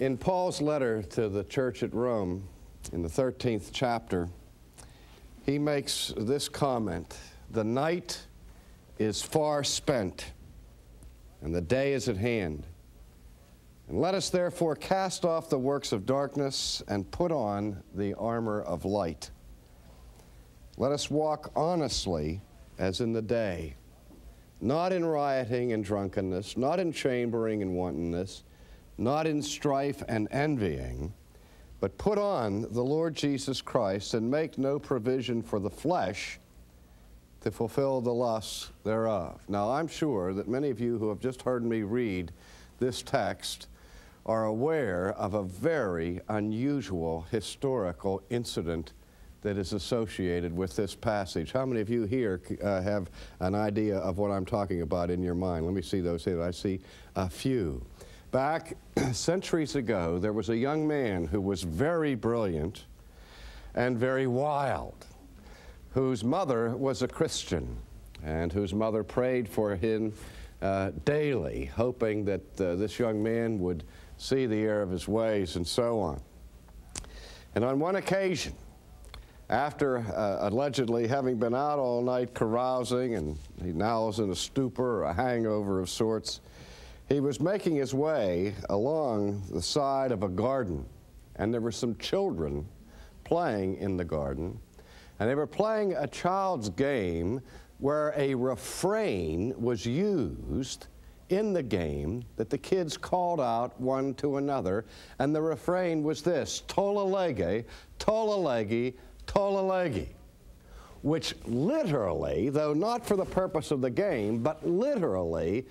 In Paul's letter to the church at Rome, in the 13th chapter, he makes this comment The night is far spent, and the day is at hand. And let us therefore cast off the works of darkness and put on the armor of light. Let us walk honestly as in the day, not in rioting and drunkenness, not in chambering and wantonness not in strife and envying, but put on the Lord Jesus Christ and make no provision for the flesh to fulfill the lusts thereof. Now, I'm sure that many of you who have just heard me read this text are aware of a very unusual historical incident that is associated with this passage. How many of you here uh, have an idea of what I'm talking about in your mind? Let me see those here. I see a few. Back centuries ago, there was a young man who was very brilliant and very wild, whose mother was a Christian, and whose mother prayed for him uh, daily, hoping that uh, this young man would see the error of his ways and so on. And on one occasion, after uh, allegedly having been out all night carousing, and he now is in a stupor or a hangover of sorts, he was making his way along the side of a garden, and there were some children playing in the garden, and they were playing a child's game where a refrain was used in the game that the kids called out one to another, and the refrain was this Tolle lege, tolle lege, tolle lege, which literally, though not for the purpose of the game, but literally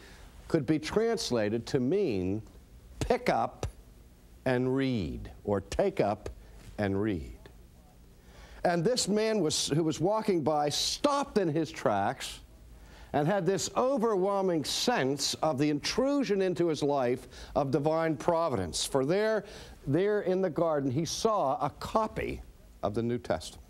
could be translated to mean pick up and read, or take up and read. And this man was, who was walking by stopped in his tracks and had this overwhelming sense of the intrusion into his life of divine providence. For there, there in the garden, he saw a copy of the New Testament.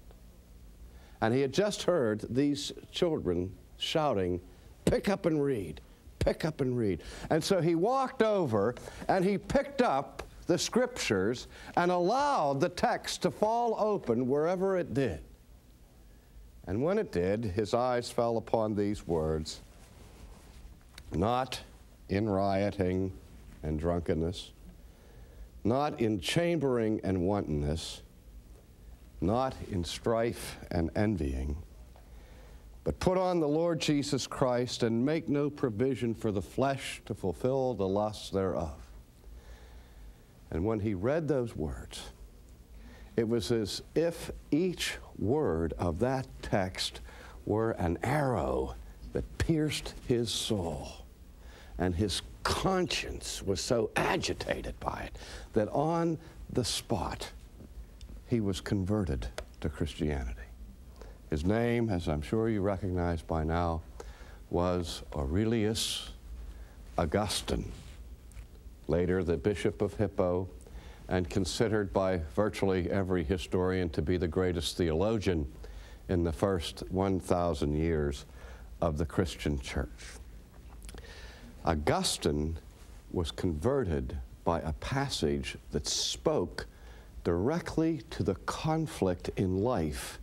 And he had just heard these children shouting, Pick up and read pick up and read. And so he walked over and he picked up the scriptures and allowed the text to fall open wherever it did. And when it did, his eyes fell upon these words Not in rioting and drunkenness, not in chambering and wantonness, not in strife and envying but put on the Lord Jesus Christ and make no provision for the flesh to fulfill the lusts thereof. And when he read those words, it was as if each word of that text were an arrow that pierced his soul. And his conscience was so agitated by it that on the spot he was converted to Christianity. His name, as I'm sure you recognize by now, was Aurelius Augustine, later the Bishop of Hippo, and considered by virtually every historian to be the greatest theologian in the first 1,000 years of the Christian church. Augustine was converted by a passage that spoke directly to the conflict in life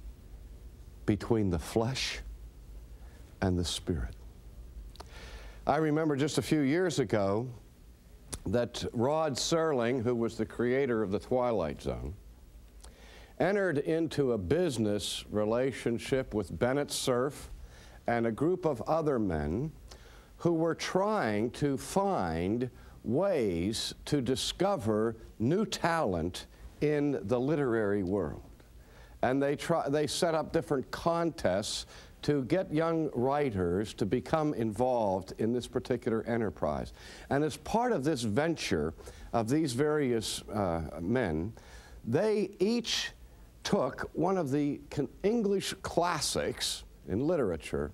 between the flesh and the spirit. I remember just a few years ago that Rod Serling, who was the creator of the Twilight Zone, entered into a business relationship with Bennett Cerf and a group of other men who were trying to find ways to discover new talent in the literary world and they, try, they set up different contests to get young writers to become involved in this particular enterprise. And as part of this venture of these various uh, men, they each took one of the English classics in literature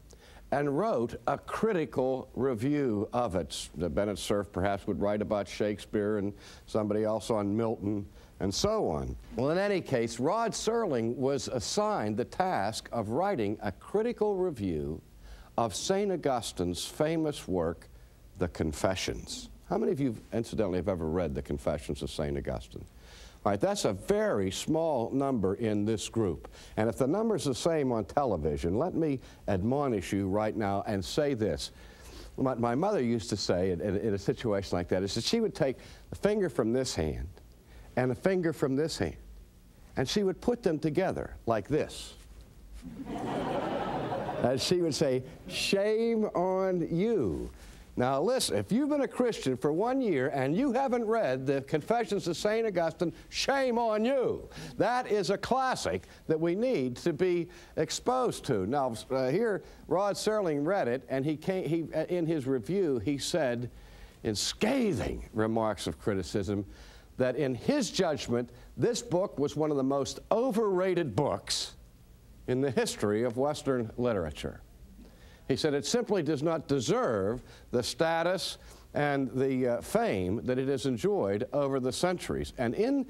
and wrote a critical review of it. Bennett Cerf perhaps would write about Shakespeare and somebody else on Milton and so on. Well, in any case, Rod Serling was assigned the task of writing a critical review of St. Augustine's famous work, The Confessions. How many of you, incidentally, have ever read the Confessions of St. Augustine? All right, that's a very small number in this group. And if the number's the same on television, let me admonish you right now and say this. My, my mother used to say in, in, in a situation like that is that she would take a finger from this hand and a finger from this hand, and she would put them together like this. and she would say, Shame on you. Now, listen, if you've been a Christian for one year and you haven't read the Confessions of St. Augustine, shame on you. That is a classic that we need to be exposed to. Now, uh, here, Rod Serling read it, and he, came, he uh, in his review, he said, in scathing remarks of criticism, that in his judgment, this book was one of the most overrated books in the history of Western literature. He said it simply does not deserve the status and the uh, fame that it has enjoyed over the centuries. And in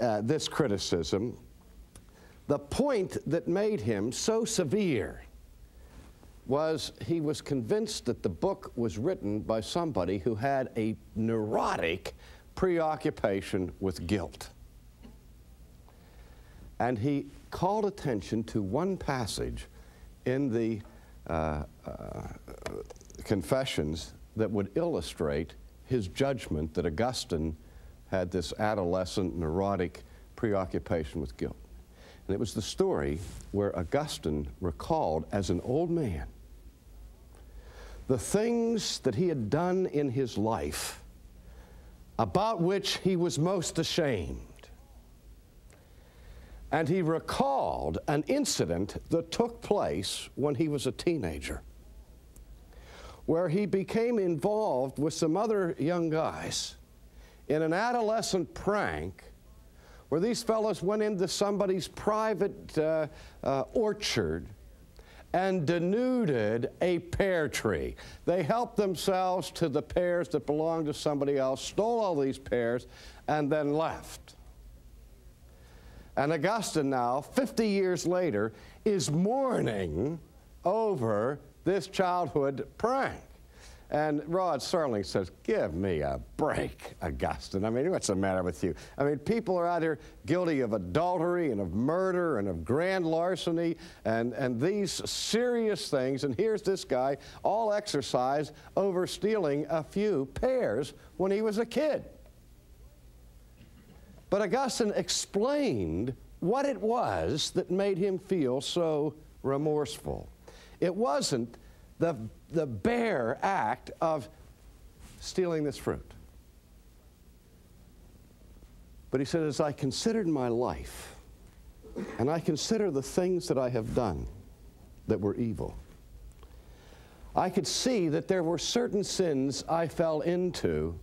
uh, this criticism, the point that made him so severe was he was convinced that the book was written by somebody who had a neurotic preoccupation with guilt. And he called attention to one passage in the uh, uh, confessions that would illustrate his judgment that Augustine had this adolescent neurotic preoccupation with guilt. And it was the story where Augustine recalled as an old man the things that he had done in his life about which he was most ashamed. And he recalled an incident that took place when he was a teenager, where he became involved with some other young guys in an adolescent prank where these fellows went into somebody's private uh, uh, orchard and denuded a pear tree. They helped themselves to the pears that belonged to somebody else, stole all these pears, and then left. And Augustine now, 50 years later, is mourning over this childhood prank. And Rod Serling says, Give me a break, Augustine. I mean, what's the matter with you? I mean, people are out here guilty of adultery and of murder and of grand larceny and, and these serious things. And here's this guy, all exercise over stealing a few pears when he was a kid. But Augustine explained what it was that made him feel so remorseful. It wasn't the, the bare act of stealing this fruit. But he said, as I considered my life, and I consider the things that I have done that were evil, I could see that there were certain sins I fell into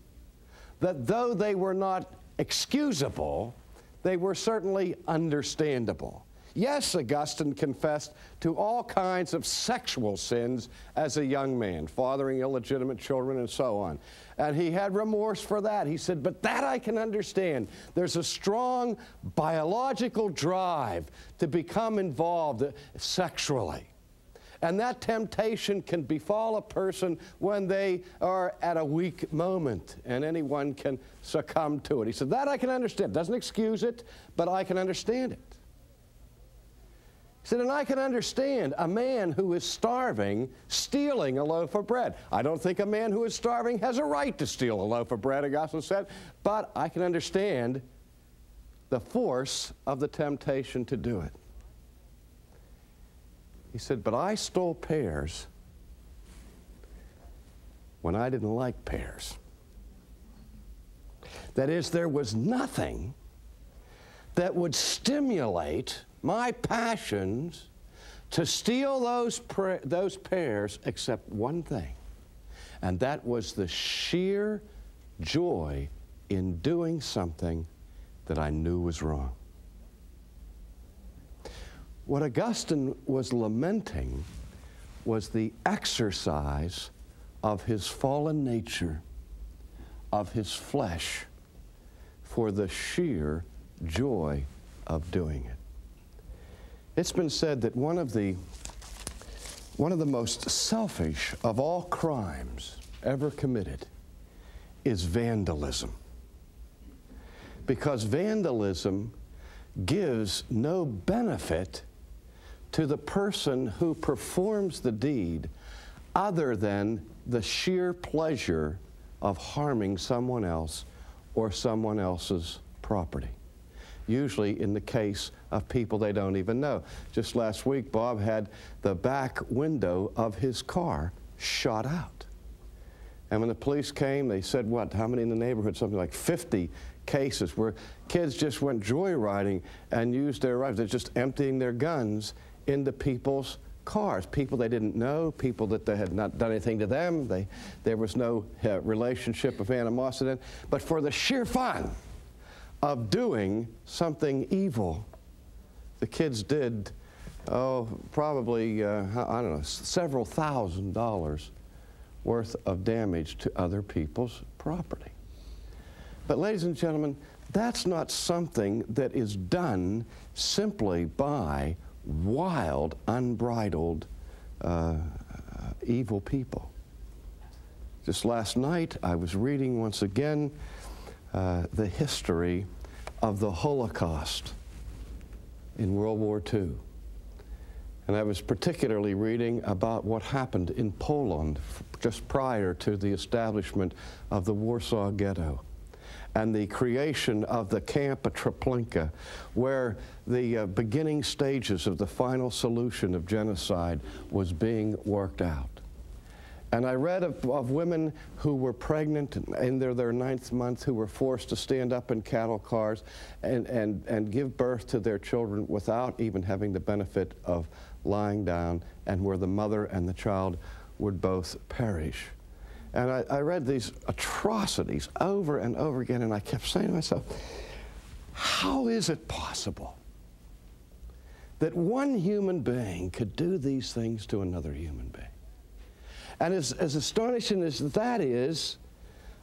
that though they were not excusable, they were certainly understandable. Yes, Augustine confessed to all kinds of sexual sins as a young man, fathering illegitimate children and so on. And he had remorse for that. He said, But that I can understand. There's a strong biological drive to become involved sexually. And that temptation can befall a person when they are at a weak moment, and anyone can succumb to it. He said, That I can understand. Doesn't excuse it, but I can understand it. Said, and I can understand a man who is starving stealing a loaf of bread. I don't think a man who is starving has a right to steal a loaf of bread, Augustine said, but I can understand the force of the temptation to do it. He said, But I stole pears when I didn't like pears. That is, there was nothing that would stimulate my passions to steal those, those pears except one thing, and that was the sheer joy in doing something that I knew was wrong. What Augustine was lamenting was the exercise of his fallen nature, of his flesh, for the sheer joy of doing it. It's been said that one of the one of the most selfish of all crimes ever committed is vandalism. Because vandalism gives no benefit to the person who performs the deed other than the sheer pleasure of harming someone else or someone else's property. Usually in the case of people they don't even know. Just last week, Bob had the back window of his car shot out. And when the police came, they said, what, how many in the neighborhood? Something like 50 cases where kids just went joyriding and used their rifles. They're just emptying their guns into people's cars, people they didn't know, people that they had not done anything to them. They, there was no uh, relationship of animosity. But for the sheer fun of doing something evil, the kids did, oh, probably, uh, I don't know, several thousand dollars worth of damage to other people's property. But, ladies and gentlemen, that's not something that is done simply by wild, unbridled, uh, evil people. Just last night, I was reading once again uh, the history of the Holocaust in World War II. And I was particularly reading about what happened in Poland just prior to the establishment of the Warsaw Ghetto and the creation of the Camp at Treblinka, where the uh, beginning stages of the final solution of genocide was being worked out. And I read of, of, women who were pregnant in their, their ninth month who were forced to stand up in cattle cars and, and, and give birth to their children without even having the benefit of lying down, and where the mother and the child would both perish. And I, I read these atrocities over and over again, and I kept saying to myself, how is it possible that one human being could do these things to another human being? And as, as astonishing as that is,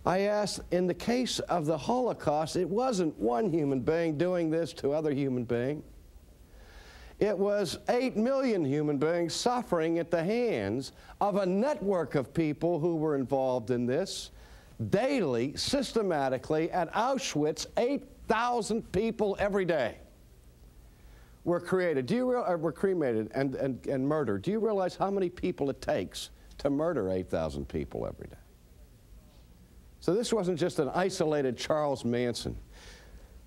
I asked, in the case of the Holocaust, it wasn't one human being doing this to other human being. It was 8 million human beings suffering at the hands of a network of people who were involved in this daily, systematically. At Auschwitz, 8,000 people every day were created. Do you uh, were cremated and, and, and murdered. Do you realize how many people it takes to murder 8,000 people every day? So this wasn't just an isolated Charles Manson.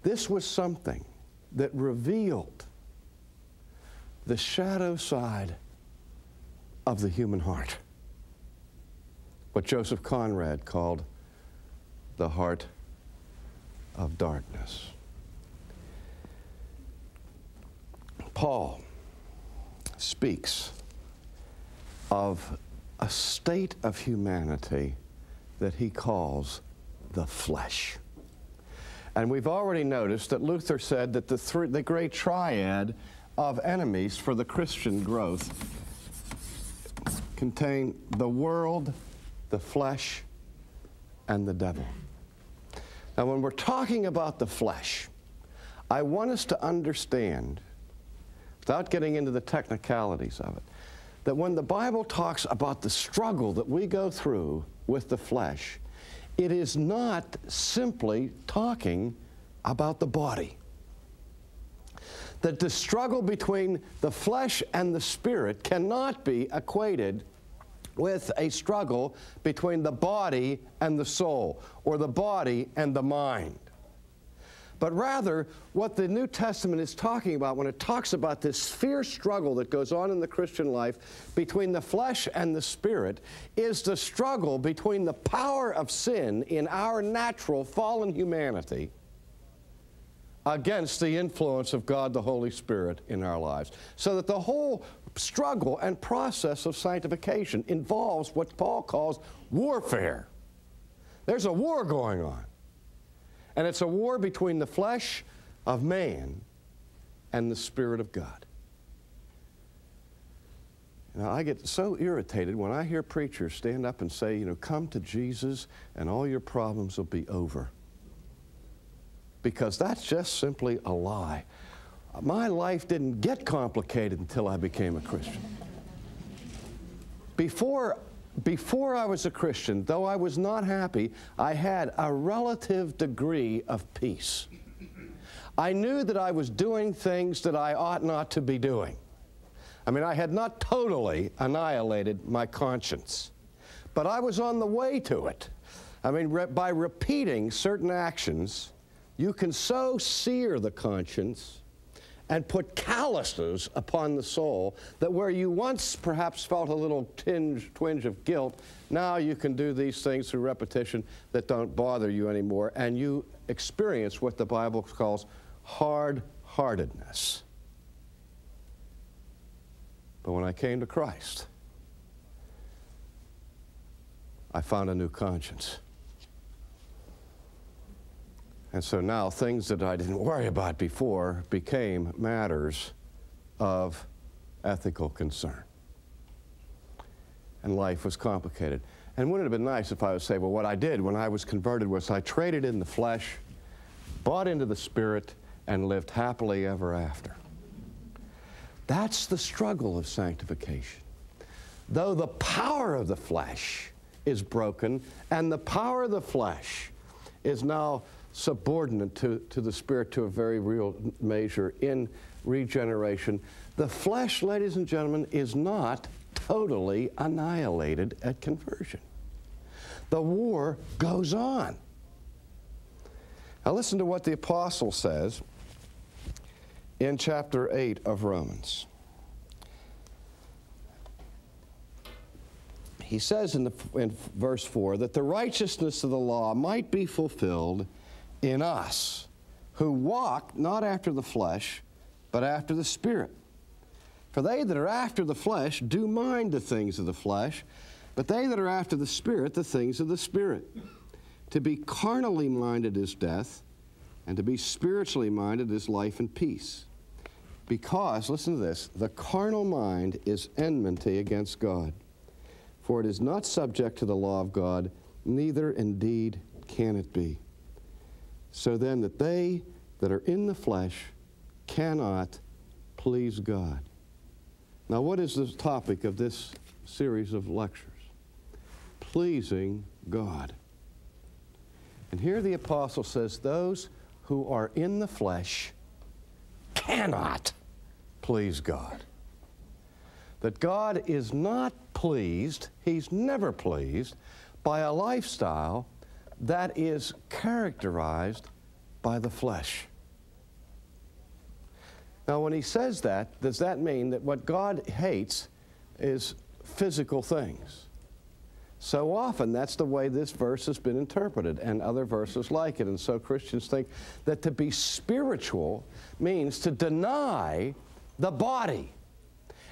This was something that revealed the shadow side of the human heart. What Joseph Conrad called the heart of darkness. Paul speaks of a state of humanity that he calls the flesh. And we've already noticed that Luther said that the, three, the great triad of enemies for the Christian growth contain the world, the flesh, and the devil. Now, when we're talking about the flesh, I want us to understand, without getting into the technicalities of it, that when the Bible talks about the struggle that we go through with the flesh, it is not simply talking about the body that the struggle between the flesh and the spirit cannot be equated with a struggle between the body and the soul, or the body and the mind. But rather, what the New Testament is talking about when it talks about this fierce struggle that goes on in the Christian life between the flesh and the spirit is the struggle between the power of sin in our natural fallen humanity against the influence of God the Holy Spirit in our lives. So that the whole struggle and process of sanctification involves what Paul calls warfare. There's a war going on. And it's a war between the flesh of man and the Spirit of God. Now, I get so irritated when I hear preachers stand up and say, you know, come to Jesus and all your problems will be over because that's just simply a lie. My life didn't get complicated until I became a Christian. Before before I was a Christian, though I was not happy, I had a relative degree of peace. I knew that I was doing things that I ought not to be doing. I mean, I had not totally annihilated my conscience, but I was on the way to it. I mean, re by repeating certain actions, you can so sear the conscience and put calluses upon the soul that where you once perhaps felt a little tinge, twinge of guilt, now you can do these things through repetition that don't bother you anymore, and you experience what the Bible calls hard heartedness. But when I came to Christ, I found a new conscience. And so now things that I didn't worry about before became matters of ethical concern. And life was complicated. And wouldn't it have been nice if I would say, well, what I did when I was converted was I traded in the flesh, bought into the spirit, and lived happily ever after. That's the struggle of sanctification. Though the power of the flesh is broken, and the power of the flesh is now subordinate to, to the Spirit to a very real measure in regeneration. The flesh, ladies and gentlemen, is not totally annihilated at conversion. The war goes on. Now, listen to what the apostle says in chapter 8 of Romans. He says in, the, in verse 4 that the righteousness of the law might be fulfilled in us who walk not after the flesh, but after the Spirit. For they that are after the flesh do mind the things of the flesh, but they that are after the Spirit, the things of the Spirit. To be carnally minded is death, and to be spiritually minded is life and peace. Because, listen to this, the carnal mind is enmity against God, for it is not subject to the law of God, neither indeed can it be so then that they that are in the flesh cannot please God. Now, what is the topic of this series of lectures? Pleasing God. And here the apostle says, Those who are in the flesh cannot please God. That God is not pleased, He's never pleased, by a lifestyle that is characterized by the flesh. Now, when he says that, does that mean that what God hates is physical things? So often, that's the way this verse has been interpreted, and other verses like it. And so Christians think that to be spiritual means to deny the body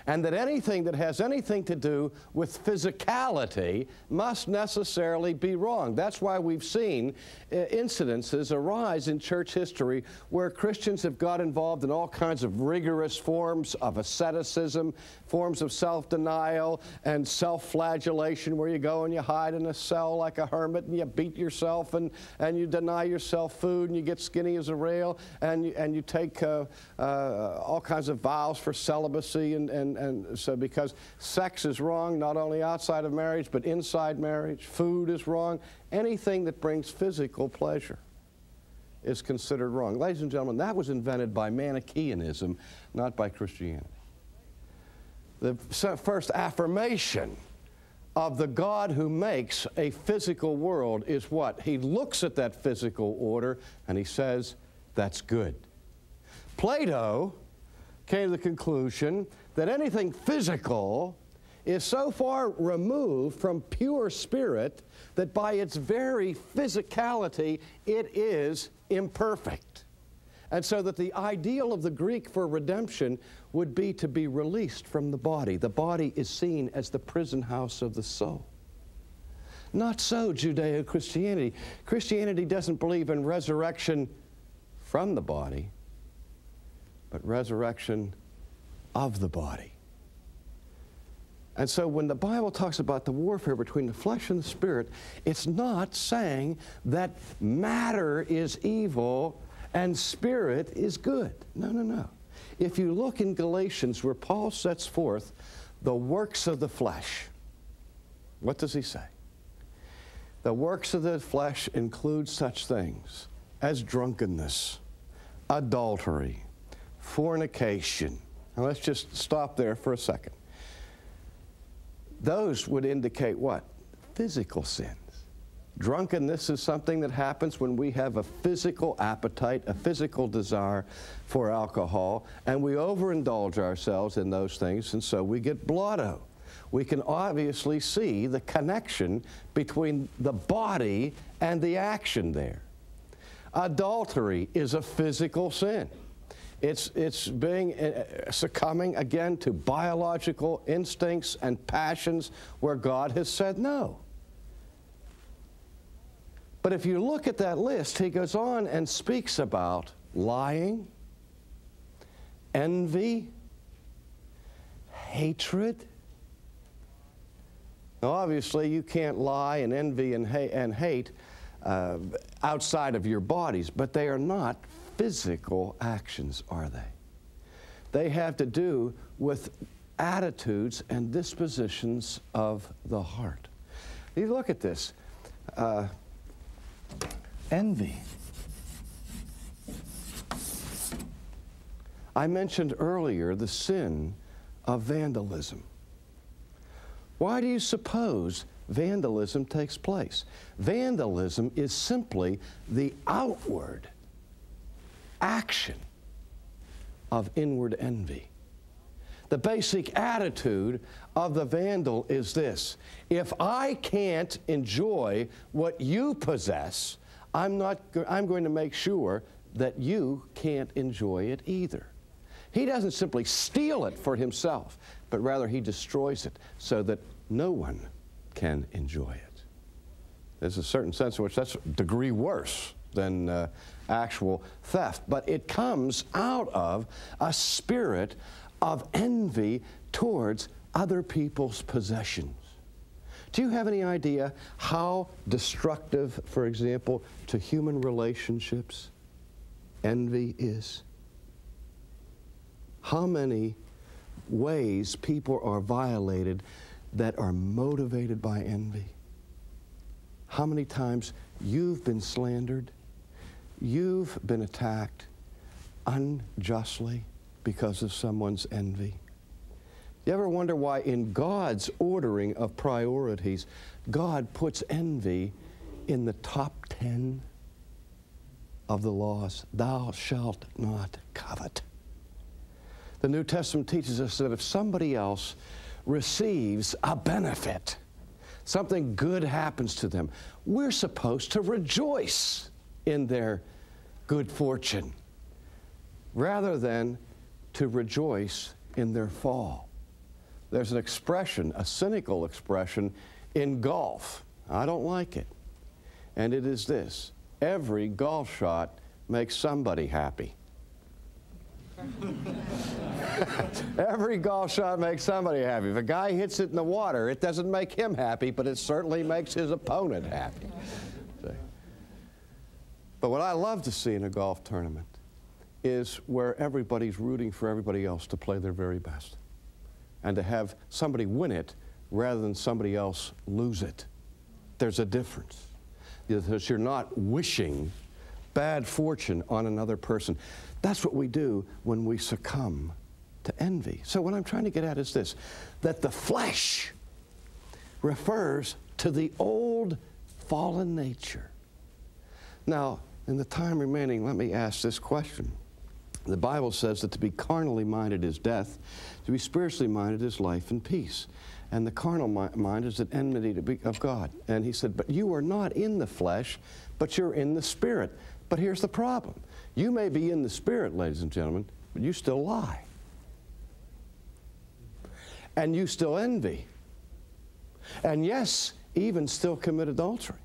and that anything that has anything to do with physicality must necessarily be wrong. That's why we've seen uh, incidences arise in church history where Christians have got involved in all kinds of rigorous forms of asceticism, forms of self denial, and self flagellation, where you go and you hide in a cell like a hermit and you beat yourself and, and you deny yourself food and you get skinny as a rail and you, and you take uh, uh, all kinds of vows for celibacy and, and and, so because sex is wrong not only outside of marriage but inside marriage, food is wrong, anything that brings physical pleasure is considered wrong. Ladies and gentlemen, that was invented by Manichaeanism, not by Christianity. The first affirmation of the God who makes a physical world is what? He looks at that physical order and he says, that's good. Plato came to the conclusion that anything physical is so far removed from pure spirit that by its very physicality it is imperfect. And so that the ideal of the Greek for redemption would be to be released from the body. The body is seen as the prison house of the soul. Not so Judeo Christianity. Christianity doesn't believe in resurrection from the body, but resurrection of the body. And so when the Bible talks about the warfare between the flesh and the spirit, it's not saying that matter is evil and spirit is good. No, no, no. If you look in Galatians where Paul sets forth the works of the flesh, What does he say? The works of the flesh include such things as drunkenness, adultery, fornication. Now let's just stop there for a second. Those would indicate what? Physical sins. Drunkenness is something that happens when we have a physical appetite, a physical desire for alcohol, and we overindulge ourselves in those things, and so we get blotto we can obviously see the connection between the body and the action there. Adultery is a physical sin. It's, it's being uh, succumbing again to biological instincts and passions where God has said no. But if you look at that list, he goes on and speaks about lying, envy, hatred, now, obviously, you can't lie and envy and, ha- and hate uh, outside of your bodies, but they are not physical actions, are they? They have to do with attitudes and dispositions of the heart. You look at this uh, envy. I mentioned earlier the sin of vandalism. Why do you suppose vandalism takes place? Vandalism is simply the outward action of inward envy. The basic attitude of the vandal is this if I can't enjoy what you possess, I'm, not, I'm going to make sure that you can't enjoy it either. He doesn't simply steal it for himself, but rather he destroys it so that no one can enjoy it. There's a certain sense in which that's a degree worse than uh, actual theft, but it comes out of a spirit of envy towards other people's possessions. Do you have any idea how destructive, for example, to human relationships envy is? How many ways people are violated that are motivated by envy. How many times you've been slandered, you've been attacked unjustly because of someone's envy? You ever wonder why, in God's ordering of priorities, God puts envy in the top 10 of the laws? Thou shalt not covet. The New Testament teaches us that if somebody else receives a benefit, something good happens to them, we're supposed to rejoice in their good fortune rather than to rejoice in their fall. There's an expression, a cynical expression, in golf. I don't like it. And it is this every golf shot makes somebody happy. Every golf shot makes somebody happy. If a guy hits it in the water, it doesn't make him happy, but it certainly makes his opponent happy. But what I love to see in a golf tournament is where everybody's rooting for everybody else to play their very best and to have somebody win it rather than somebody else lose it. There's a difference. Because you're not wishing bad fortune on another person. That's what we do when we succumb to envy. So, what I'm trying to get at is this that the flesh refers to the old fallen nature. Now, in the time remaining, let me ask this question. The Bible says that to be carnally minded is death, to be spiritually minded is life and peace. And the carnal mind is an enmity of God. And he said, But you are not in the flesh, but you're in the spirit. But here's the problem you may be in the spirit, ladies and gentlemen, but you still lie. And you still envy. And yes, even still commit adultery.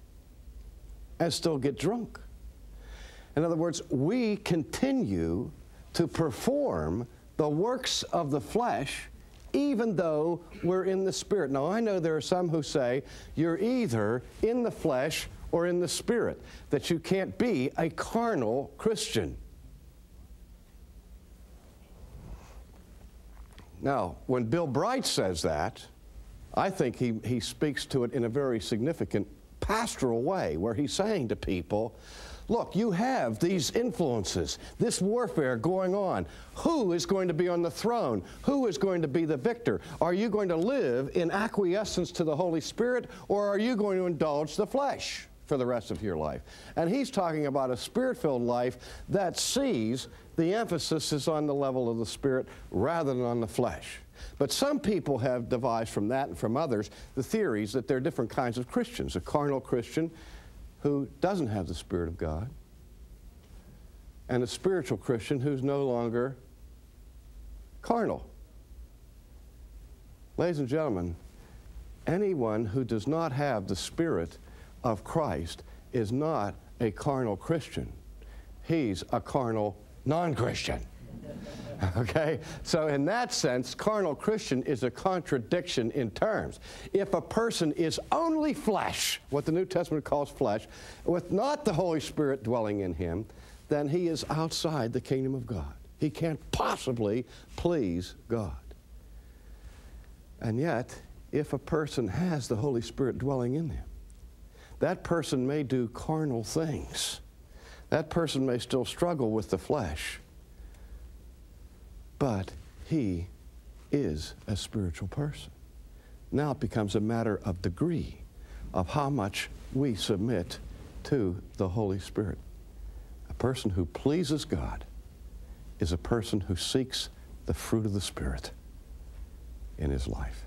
And still get drunk. In other words, we continue to perform the works of the flesh even though we're in the spirit. Now, I know there are some who say you're either in the flesh or in the spirit, that you can't be a carnal Christian. Now, when Bill Bright says that, I think he, he speaks to it in a very significant pastoral way where he's saying to people, Look, you have these influences, this warfare going on. Who is going to be on the throne? Who is going to be the victor? Are you going to live in acquiescence to the Holy Spirit, or are you going to indulge the flesh? For the rest of your life. And he's talking about a spirit filled life that sees the emphasis is on the level of the spirit rather than on the flesh. But some people have devised from that and from others the theories that there are different kinds of Christians a carnal Christian who doesn't have the Spirit of God, and a spiritual Christian who's no longer carnal. Ladies and gentlemen, anyone who does not have the Spirit of Christ is not a carnal Christian. He's a carnal non Christian. Okay? So, in that sense, carnal Christian is a contradiction in terms. If a person is only flesh, what the New Testament calls flesh, with not the Holy Spirit dwelling in him, then he is outside the kingdom of God. He can't possibly please God. And yet, if a person has the Holy Spirit dwelling in him, that person may do carnal things. That person may still struggle with the flesh but he is a spiritual person. Now it becomes a matter of degree of how much we submit to the Holy Spirit. A person who pleases God is a person who seeks the fruit of the Spirit in his life.